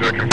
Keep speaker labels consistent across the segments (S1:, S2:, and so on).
S1: Roger.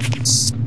S1: Thanks.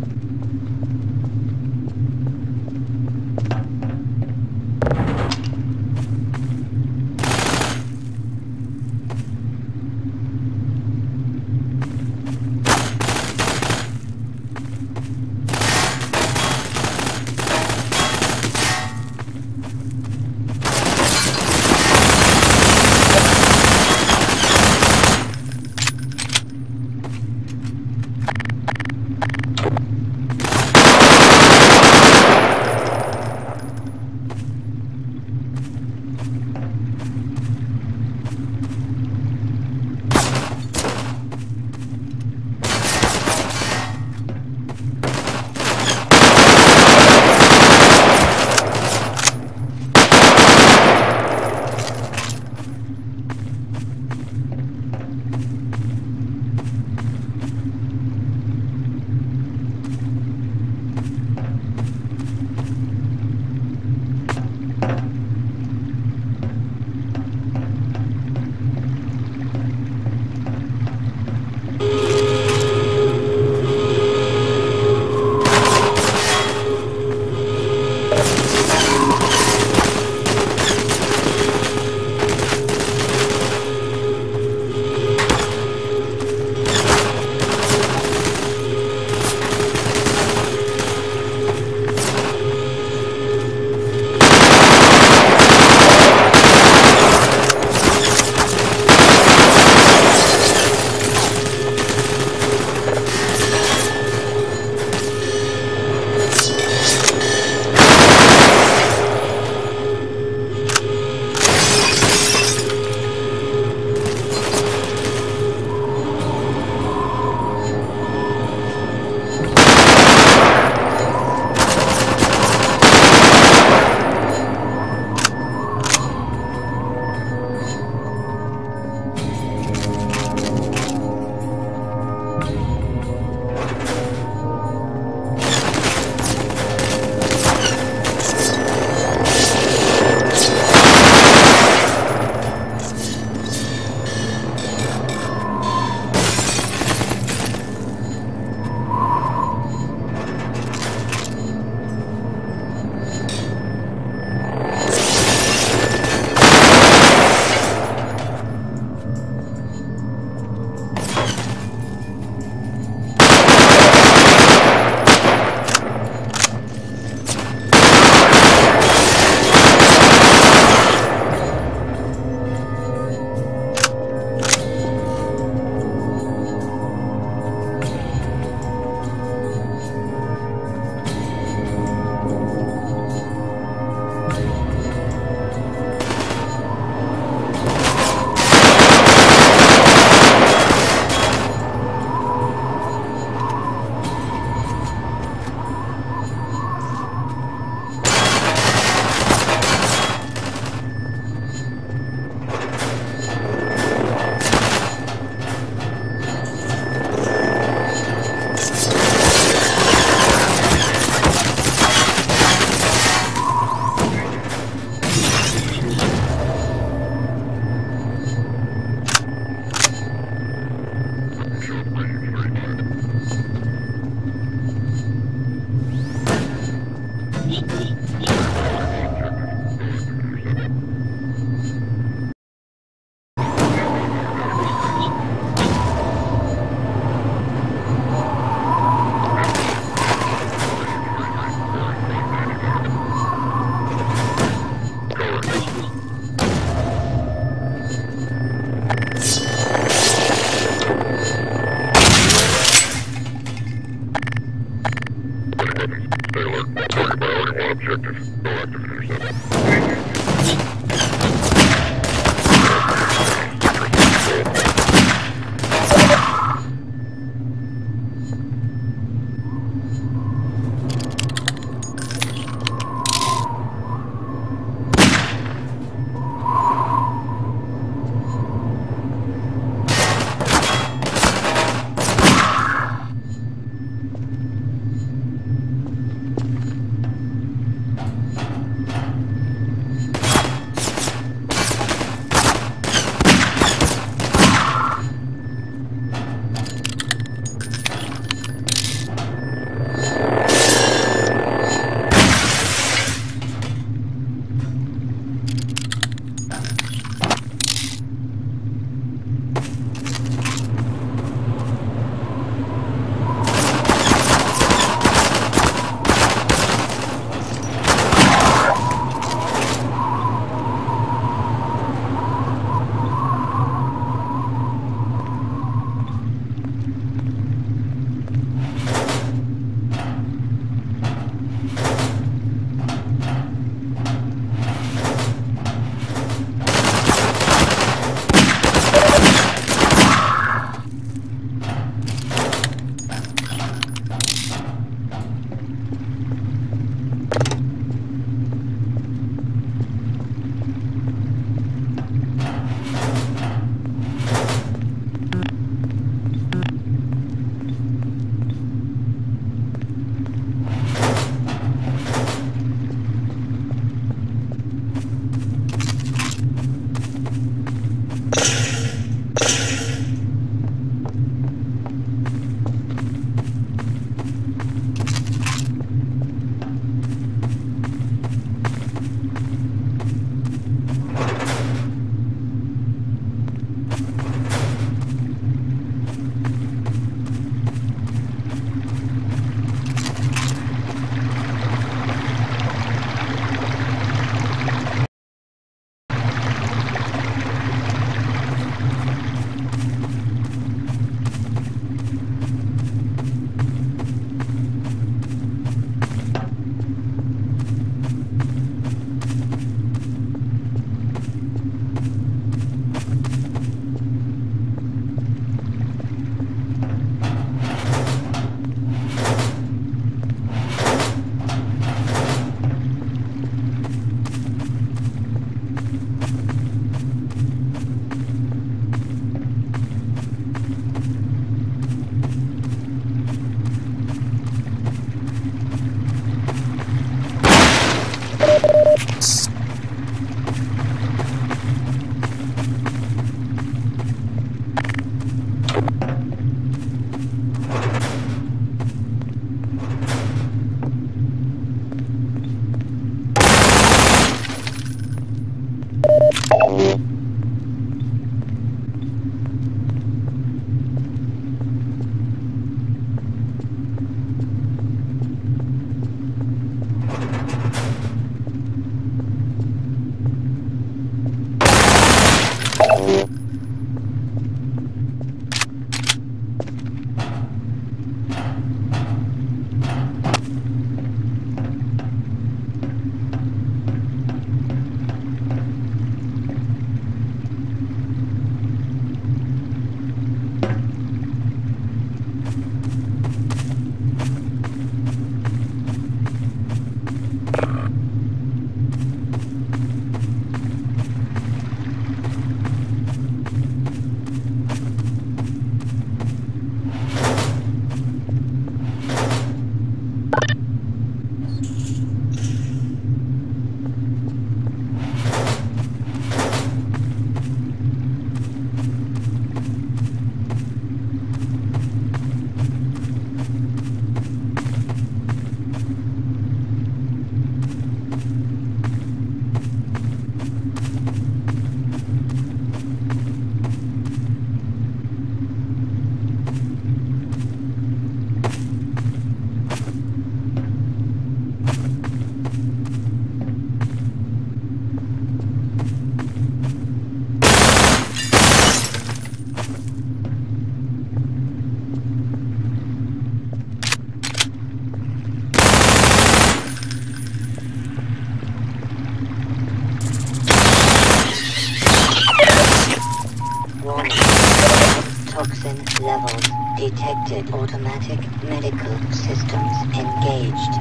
S1: Automatic medical systems engaged.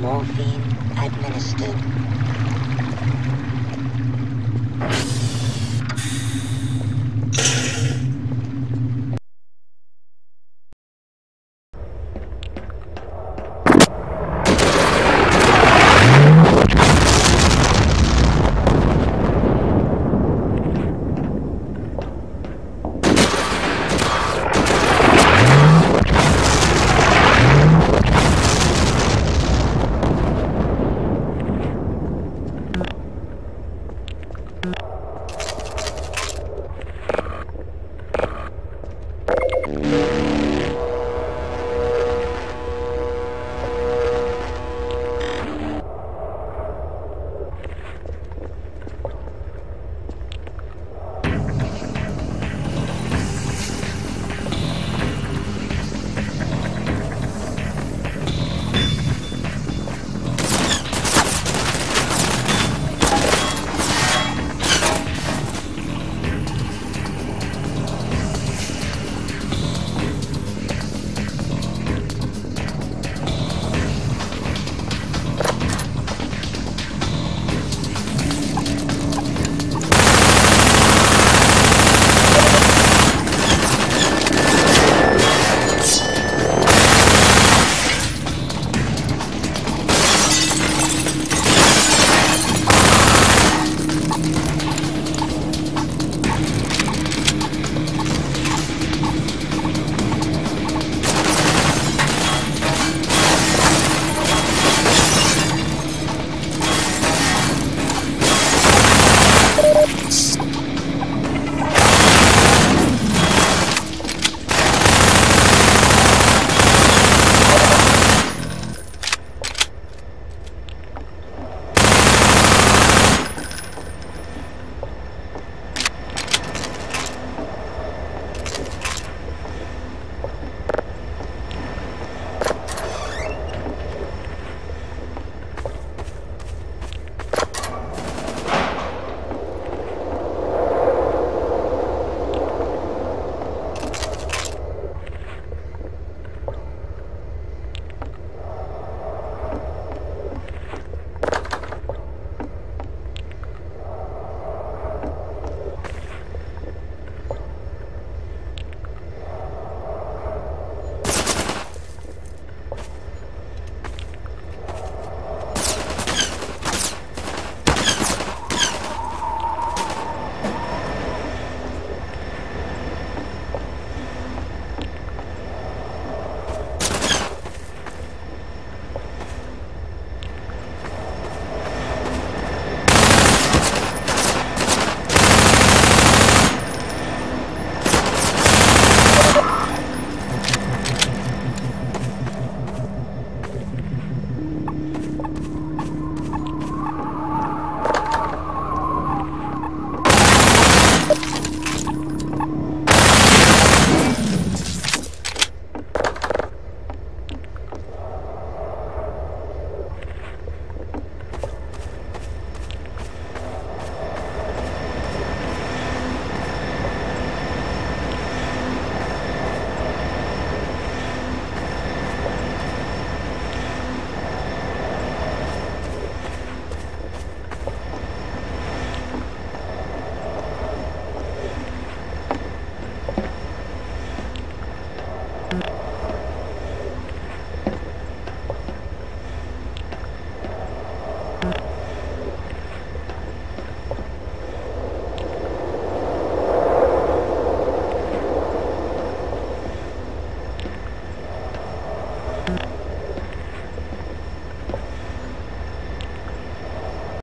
S1: Morphine administered.